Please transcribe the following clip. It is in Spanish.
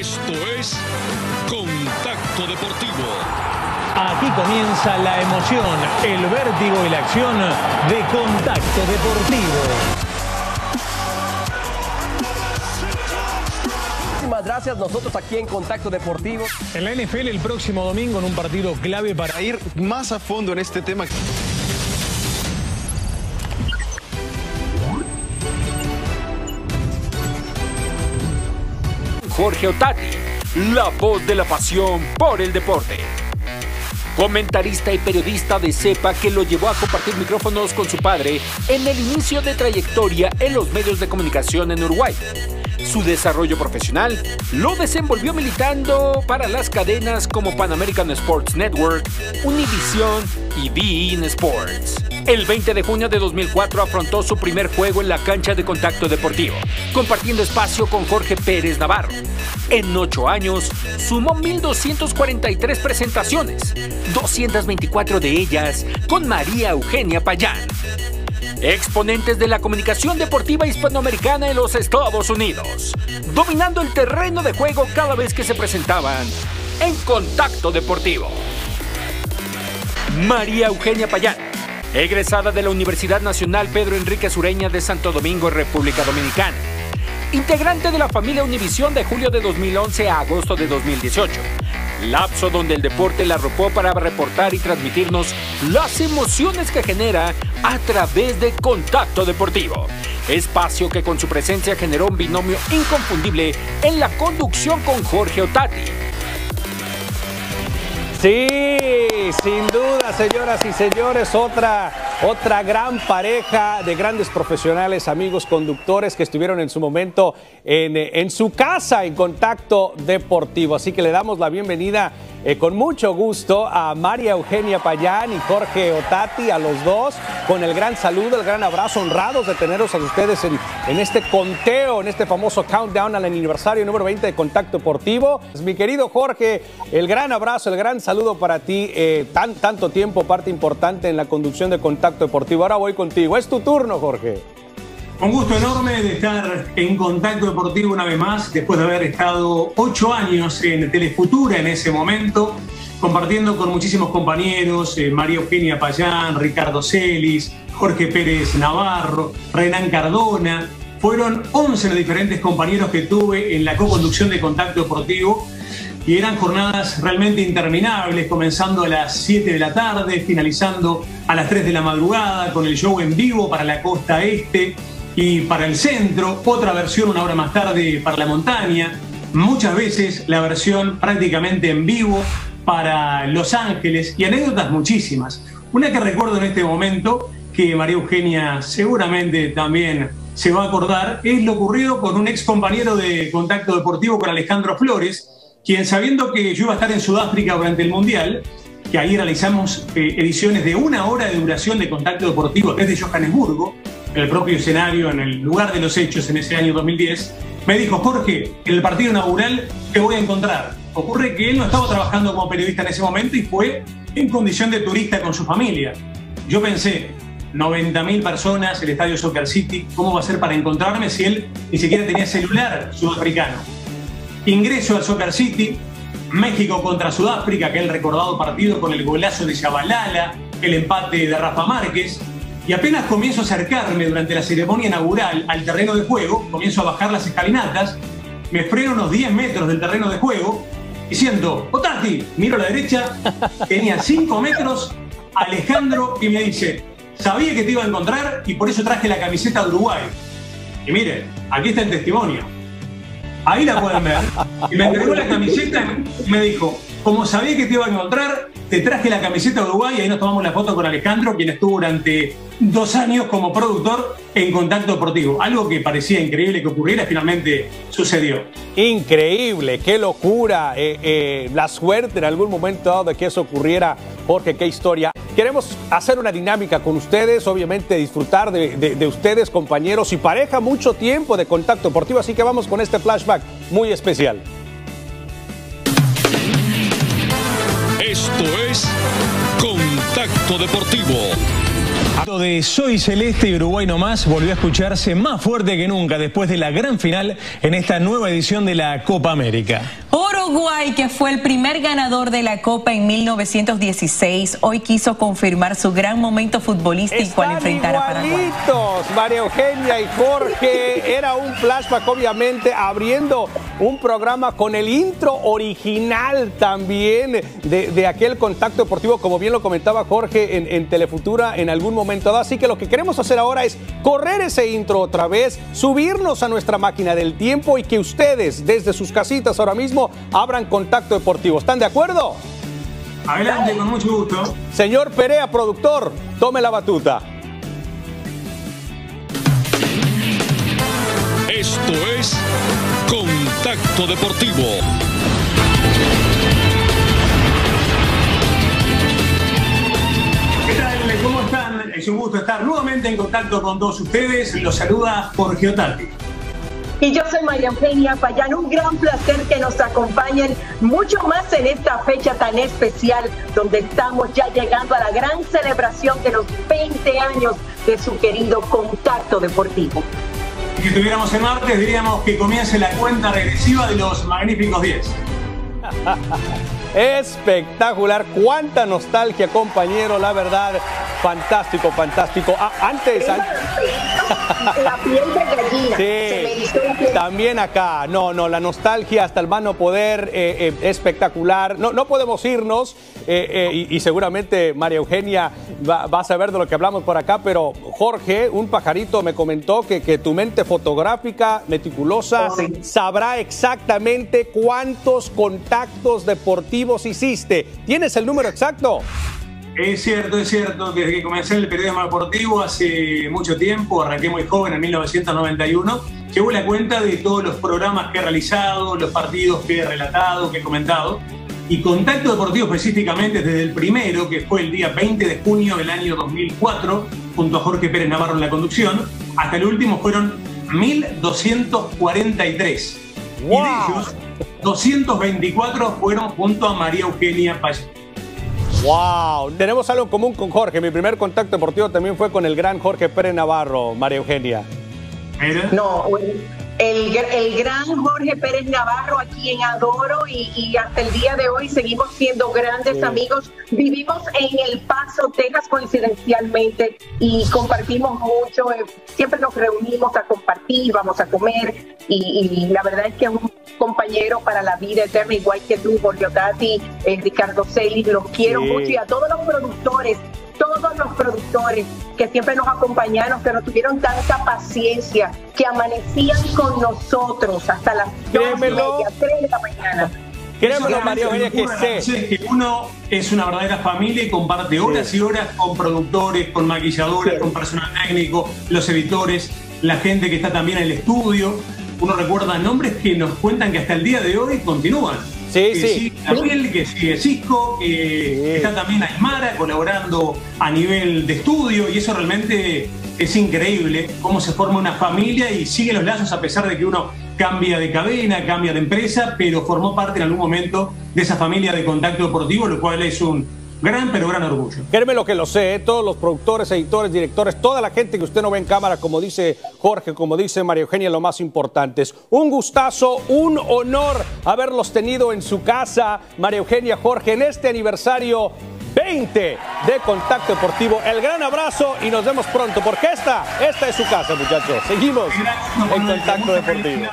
Esto es Contacto Deportivo. Aquí comienza la emoción, el vértigo y la acción de Contacto Deportivo. Muchísimas gracias. Nosotros aquí en Contacto Deportivo. En la NFL el próximo domingo en un partido clave para ir más a fondo en este tema. Jorge Otati, la voz de la pasión por el deporte. Comentarista y periodista de CEPA que lo llevó a compartir micrófonos con su padre en el inicio de trayectoria en los medios de comunicación en Uruguay. Su desarrollo profesional lo desenvolvió militando para las cadenas como Pan American Sports Network, Univision y Bein Sports. El 20 de junio de 2004 afrontó su primer juego en la cancha de contacto deportivo, compartiendo espacio con Jorge Pérez Navarro. En ocho años, sumó 1.243 presentaciones, 224 de ellas con María Eugenia Payán. Exponentes de la comunicación deportiva hispanoamericana en los Estados Unidos, dominando el terreno de juego cada vez que se presentaban en contacto deportivo. María Eugenia Payán egresada de la Universidad Nacional Pedro Enrique Sureña de Santo Domingo, República Dominicana. Integrante de la familia Univisión de julio de 2011 a agosto de 2018. Lapso donde el deporte la arropó para reportar y transmitirnos las emociones que genera a través de Contacto Deportivo. Espacio que con su presencia generó un binomio inconfundible en la conducción con Jorge Otati Sí, sin duda, señoras y señores, otra, otra gran pareja de grandes profesionales, amigos conductores que estuvieron en su momento en, en su casa en contacto deportivo. Así que le damos la bienvenida eh, con mucho gusto a María Eugenia Payán y Jorge Otati, a los dos, con el gran saludo, el gran abrazo, honrados de tenerlos a ustedes en, en este conteo, en este famoso countdown al aniversario número 20 de Contacto Deportivo. Pues, mi querido Jorge, el gran abrazo, el gran saludo para ti, eh, tan, tanto tiempo, parte importante en la conducción de Contacto Deportivo. Ahora voy contigo, es tu turno, Jorge. Un gusto enorme de estar en contacto deportivo una vez más, después de haber estado ocho años en Telefutura en ese momento, compartiendo con muchísimos compañeros, eh, María Eugenia Payán, Ricardo Celis, Jorge Pérez Navarro, Renan Cardona. Fueron 11 los diferentes compañeros que tuve en la co-conducción de Contacto Deportivo y eran jornadas realmente interminables, comenzando a las 7 de la tarde, finalizando a las 3 de la madrugada con el show en vivo para la costa este y para el centro, otra versión una hora más tarde para la montaña, muchas veces la versión prácticamente en vivo para Los Ángeles. Y anécdotas muchísimas. Una que recuerdo en este momento, que María Eugenia seguramente también se va a acordar, es lo ocurrido con un ex compañero de contacto deportivo con Alejandro Flores, quien sabiendo que yo iba a estar en Sudáfrica durante el Mundial, que ahí realizamos eh, ediciones de una hora de duración de contacto deportivo desde Johannesburgo, el propio escenario, en el lugar de los hechos en ese año 2010, me dijo, Jorge, en el partido inaugural te voy a encontrar. Ocurre que él no estaba trabajando como periodista en ese momento y fue en condición de turista con su familia. Yo pensé, 90.000 personas, el estadio Soccer City, ¿cómo va a ser para encontrarme si él ni siquiera tenía celular sudafricano? Ingreso al Soccer City, México contra Sudáfrica, aquel recordado partido con el golazo de Chabalala, el empate de Rafa Márquez, y apenas comienzo a acercarme durante la ceremonia inaugural al terreno de juego, comienzo a bajar las escalinatas, me freno unos 10 metros del terreno de juego y siento, Otati, miro a la derecha, tenía 5 metros, Alejandro, y me dice, sabía que te iba a encontrar y por eso traje la camiseta de Uruguay. Y miren, aquí está el testimonio. Ahí la pueden ver. Y me entregó la camiseta y me dijo, como sabía que te iba a encontrar, te traje la camiseta de Uruguay y ahí nos tomamos la foto con Alejandro, quien estuvo durante dos años como productor en Contacto Deportivo. Algo que parecía increíble que ocurriera, finalmente sucedió. Increíble, qué locura, eh, eh, la suerte en algún momento dado de que eso ocurriera, Jorge, qué historia. Queremos hacer una dinámica con ustedes, obviamente disfrutar de, de ustedes, compañeros y pareja, mucho tiempo de Contacto Deportivo, así que vamos con este flashback muy especial. Esto es Contacto Deportivo. De Soy Celeste y Uruguay no más volvió a escucharse más fuerte que nunca después de la gran final en esta nueva edición de la Copa América. Uruguay, que fue el primer ganador de la Copa en 1916, hoy quiso confirmar su gran momento futbolístico al enfrentar a Paraguay. María Eugenia y Jorge, era un flashback obviamente abriendo un programa con el intro original también de, aquel contacto deportivo, como bien lo comentaba Jorge en, en Telefutura en algún momento dado. Así que lo que queremos hacer ahora es correr ese intro otra vez, subirnos a nuestra máquina del tiempo y que ustedes desde sus casitas ahora mismo abran contacto deportivo. ¿Están de acuerdo? Adelante, con mucho gusto. Señor Perea, productor, tome la batuta. Esto es Contacto Deportivo. ¿Qué tal? Es un gusto estar nuevamente en contacto con todos ustedes. Los saluda Jorge Otati. Y yo soy María Eugenia Payán. Un gran placer que nos acompañen mucho más en esta fecha tan especial, donde estamos ya llegando a la gran celebración de los 20 años de su querido contacto deportivo. Si estuviéramos en martes, diríamos que comience la cuenta regresiva de los magníficos 10. Espectacular, cuánta nostalgia, compañero, la verdad, fantástico, fantástico. Ah, antes, la piel de Sí, también acá, no, no, la nostalgia hasta el mano poder, eh, eh, espectacular. No, no podemos irnos eh, y, seguramente María Eugenia va, a saber de lo que hablamos por acá, pero Jorge, un pajarito me comentó que, que tu mente fotográfica, meticulosa, sabrá exactamente cuántos contactos deportivos hiciste. ¿Tienes el número exacto? Es cierto, es cierto. Desde que comencé el periodismo deportivo hace mucho tiempo, arranqué muy joven en 1991, llevo la cuenta de todos los programas que he realizado, los partidos que he relatado, que he comentado. Y Contacto Deportivo específicamente desde el primero, que fue el día 20 de junio del año 2004, junto a Jorge Pérez Navarro en la conducción, hasta el último fueron 1243. Y de ellos, 224 fueron junto a María Eugenia Payet. ¡Wow! Tenemos algo en común con Jorge. Mi primer contacto deportivo también fue con el gran Jorge Pérez Navarro, María Eugenia. No, el, el, gran Jorge Pérez Navarro aquí en Adoro y, hasta el día de hoy seguimos siendo grandes amigos. Vivimos en El Paso, Texas coincidencialmente y compartimos mucho. Eh, siempre nos reunimos a compartir, vamos a comer y, la verdad es que es un compañero para la vida eterna, igual que tú, Jorge Otati, eh, Ricardo Celis, los quiero mucho y a todos los productores los productores que siempre nos acompañaron, que nos tuvieron tanta paciencia, que amanecían con nosotros hasta las 2 3 de la mañana. Créemelo, María Eugenia, que sé. que uno es una verdadera familia y comparte horas y horas con productores, con maquilladores, con personal técnico, los editores, la gente que está también en el estudio. Uno recuerda nombres que nos cuentan que hasta el día de hoy continúan. Sí, sí. Gabriel, que sigue Cisco, que está también Aymara colaborando a nivel de estudio y eso realmente es increíble cómo se forma una familia y sigue los lazos a pesar de que uno cambia de cadena, cambia de empresa, pero formó parte en algún momento de esa familia de contacto deportivo, lo cual es un Gran, pero gran orgullo. Créeme lo que lo sé, ¿eh? todos los productores, editores, directores, toda la gente que usted no ve en cámara, como dice Jorge, como dice María Eugenia, lo más importante es un gustazo, un honor haberlos tenido en su casa, María Eugenia, Jorge, en este aniversario 20 de Contacto Deportivo. El gran abrazo y nos vemos pronto, porque esta, esta es su casa, muchachos. Seguimos en Contacto Deportivo.